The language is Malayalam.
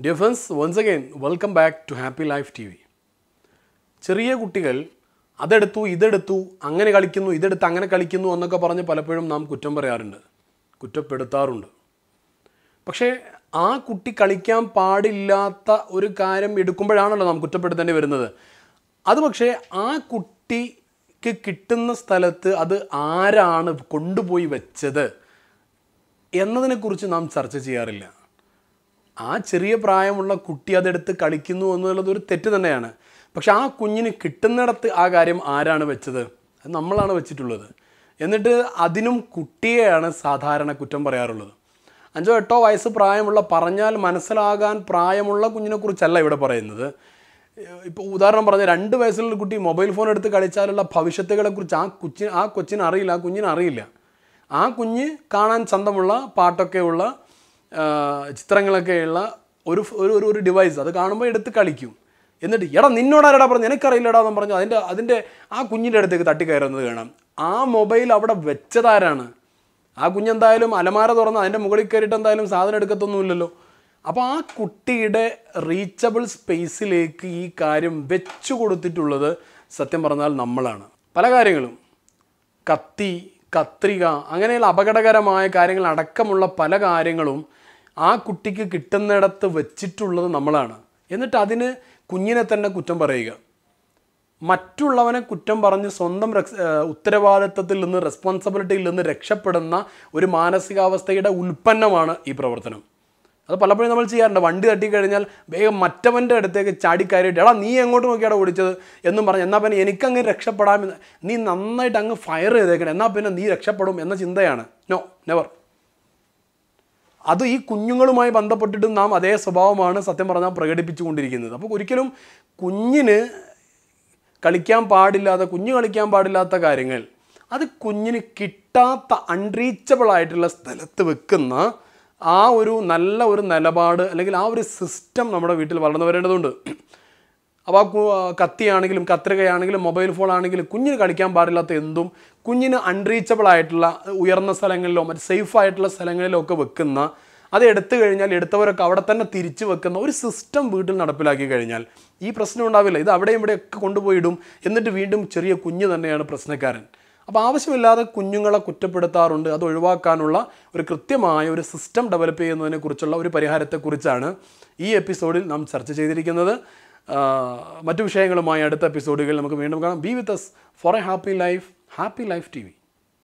Dear friends once again welcome back to happy life T V ചെറിയ കുട്ടികൾ അതെടുത്തു ഇതെടുത്തു അങ്ങനെ കളിക്കുന്നു ഇതെടുത്ത് അങ്ങനെ കളിക്കുന്നു എന്നൊക്കെ പറഞ്ഞ് പലപ്പോഴും നാം കുറ്റം പറയാറുണ്ട്. കുറ്റപ്പെടുത്താറുണ്ട്. പക്ഷേ ആ കുട്ടി കളിക്കാൻ പാടില്ലാത്ത ഒരു കാര്യം എടുക്കുമ്പോഴാണല്ലോ നാം കുറ്റപ്പെടുത്തേണ്ടി വരുന്നത്. അത് പക്ഷേ ആ കുട്ടിക്ക് കിട്ടുന്ന സ്ഥലത്ത് അത് ആരാണ് കൊണ്ടുപോയി വെച്ചത് എന്നതിനെക്കുറിച്ച് നാം ചർച്ച ചെയ്യാറില്ല. ആ ചെറിയ പ്രായമുള്ള കുട്ടി അതെടുത്ത് കളിക്കുന്നു എന്നുള്ളത് ഒരു തെറ്റ് തന്നെയാണ്. പക്ഷെ ആ കുഞ്ഞിന് കിട്ടുന്നിടത്ത് ആ കാര്യം ആരാണ് വെച്ചത്? അത് നമ്മളാണ് വെച്ചിട്ടുള്ളത്. എന്നിട്ട് അതിനും കുട്ടിയെയാണ് സാധാരണ കുറ്റം പറയാറുള്ളത്. അഞ്ചോ എട്ടോ വയസ്സ് പ്രായമുള്ള പറഞ്ഞാൽ മനസ്സിലാകാൻ പ്രായമുള്ള കുഞ്ഞിനെക്കുറിച്ചല്ല ഇവിടെ പറയുന്നത്. ഇപ്പോൾ ഉദാഹരണം പറഞ്ഞ രണ്ട് വയസ്സുള്ള കുട്ടി മൊബൈൽ ഫോൺ എടുത്ത് കളിച്ചാലുള്ള ഭവിഷ്യത്തുകളെക്കുറിച്ച് ആ കൊച്ചിന് ആ കൊച്ചിന് അറിയില്ല ആ കുഞ്ഞിന് അറിയില്ല ആ കുഞ്ഞ് കാണാൻ ചന്തമുള്ള പാട്ടൊക്കെയുള്ള ചിത്രങ്ങളൊക്കെയുള്ള ഒരു ഒരു ഒരു- ഡിവൈസ് അത് കാണുമ്പോൾ എടുത്ത് കളിക്കും. എന്നിട്ട് എടാ നിന്നോടാരടാ പറഞ്ഞു എനിക്കറിയില്ലടാ എന്ന് പറഞ്ഞു അതിന്റെ അതിന്റെ ആ കുഞ്ഞിന്റെ അടുത്തേക്ക് തട്ടിക്കയറുന്നത് കാണാം. ആ മൊബൈൽ അവിടെ വെച്ചതാരാണ്? ആ കുഞ്ഞെന്തായാലും അലമാര തുറന്ന് അതിന്റെ മുകളിൽ കയറിയിട്ട് എന്തായാലും സാധനം എടുക്കത്തൊന്നുമില്ലല്ലോ. അപ്പോൾ ആ കുട്ടിയുടെ റീച്ചബിൾ സ്പേസിലേക്ക് ഈ കാര്യം വെച്ചു കൊടുത്തിട്ടുള്ളത് സത്യം പറഞ്ഞാൽ നമ്മളാണ്. പല കാര്യങ്ങളും. കത്തി കത്രിക അങ്ങനെയുള്ള അപകടകരമായ കാര്യങ്ങൾ അടക്കമുള്ള പല കാര്യങ്ങളും ആ കുട്ടിക്ക് കിട്ടുന്നിടത്ത് വെച്ചിട്ടുള്ളത് നമ്മളാണ്. എന്നിട്ട് അതിന് കുഞ്ഞിനെ തന്നെ കുറ്റം പറയുക. മറ്റുള്ളവനെ കുറ്റം പറഞ്ഞ് സ്വന്തം ഉത്തരവാദിത്തത്തിൽ നിന്ന് റെസ്പോൺസിബിലിറ്റിയിൽ നിന്ന് രക്ഷപ്പെടുന്ന ഒരു മാനസികാവസ്ഥയുടെ ഉൽപ്പന്നമാണ് ഈ പ്രവർത്തനം. അത് പലപ്പോഴും നമ്മൾ ചെയ്യാറുണ്ട്. വണ്ടി തട്ടിക്കഴിഞ്ഞാൽ വേഗം മറ്റവന്റെ അടുത്തേക്ക് ചാടിക്കയറിയിട്ട് എടാ നീ എങ്ങോട്ട് നോക്കിയാണ് ഓടിച്ചത്? എന്നും പറഞ്ഞ് എന്നാൽ പിന്നെ എനിക്കങ്ങ് രക്ഷപ്പെടാമെന്ന് നീ നന്നായിട്ട് അങ്ങ് ഫയർ ചെയ്തേക്കണം. എന്നാൽ പിന്നെ നീ രക്ഷപ്പെടും എന്ന ചിന്തയാണ്. നോ നെവർ അത് ഈ കുഞ്ഞുങ്ങളുമായി ബന്ധപ്പെട്ടിട്ടും നാം അതേ സ്വഭാവമാണ് സത്യം പറഞ്ഞാൽ പ്രകടിപ്പിച്ചുകൊണ്ടിരിക്കുന്നത്. അപ്പോൾ ഒരിക്കലും കുഞ്ഞിന് കളിക്കാൻ പാടില്ലാത്ത കുഞ്ഞ് കളിക്കാൻ പാടില്ലാത്ത കാര്യങ്ങൾ അത് കുഞ്ഞിന് കിട്ടാത്ത അൺറീച്ചബിൾ ആയിട്ടുള്ള സ്ഥലത്ത് വെക്കുന്ന ആ ഒരു നല്ല ഒരു നിലപാട് അല്ലെങ്കിൽ ആ ഒരു സിസ്റ്റം നമ്മുടെ വീട്ടിൽ വളർന്നു വരേണ്ടതുണ്ട്. അപ്പോൾ ആ കത്തിയാണെങ്കിലും കത്രികയാണെങ്കിലും മൊബൈൽ ഫോൺ ആണെങ്കിലും കുഞ്ഞിന് കളിക്കാൻ പാടില്ലാത്ത എന്തും കുഞ്ഞിന് അൺറീച്ചബിൾ ആയിട്ടുള്ള ഉയർന്ന സ്ഥലങ്ങളിലോ മറ്റ് സേഫ് ആയിട്ടുള്ള സ്ഥലങ്ങളിലോ ഒക്കെ വെക്കുന്ന അത് എടുത്തു കഴിഞ്ഞാൽ എടുത്തവരൊക്കെ അവിടെ തന്നെ തിരിച്ചു വെക്കുന്ന ഒരു സിസ്റ്റം വീട്ടിൽ നടപ്പിലാക്കി കഴിഞ്ഞാൽ ഈ പ്രശ്നം ഉണ്ടാവില്ല. ഇത് അവിടെയും ഇവിടെയൊക്കെ കൊണ്ടുപോയിടും. എന്നിട്ട് വീണ്ടും ചെറിയ കുഞ്ഞ് തന്നെയാണ് പ്രശ്നക്കാരൻ. അപ്പോൾ ആവശ്യമില്ലാതെ കുഞ്ഞുങ്ങളെ കുറ്റപ്പെടുത്താറുണ്ട്. അത് ഒഴിവാക്കാനുള്ള ഒരു കൃത്യമായ ഒരു സിസ്റ്റം ഡെവലപ്പ് ചെയ്യുന്നതിനെക്കുറിച്ചുള്ള ഒരു പരിഹാരത്തെക്കുറിച്ചാണ് ഈ എപ്പിസോഡിൽ നാം ചർച്ച ചെയ്തിരിക്കുന്നത്. മറ്റു വിഷയങ്ങളുമായി അടുത്ത എപ്പിസോഡുകളിൽ നമുക്ക് വീണ്ടും കാണാം. Be with us for a happy life happy life T V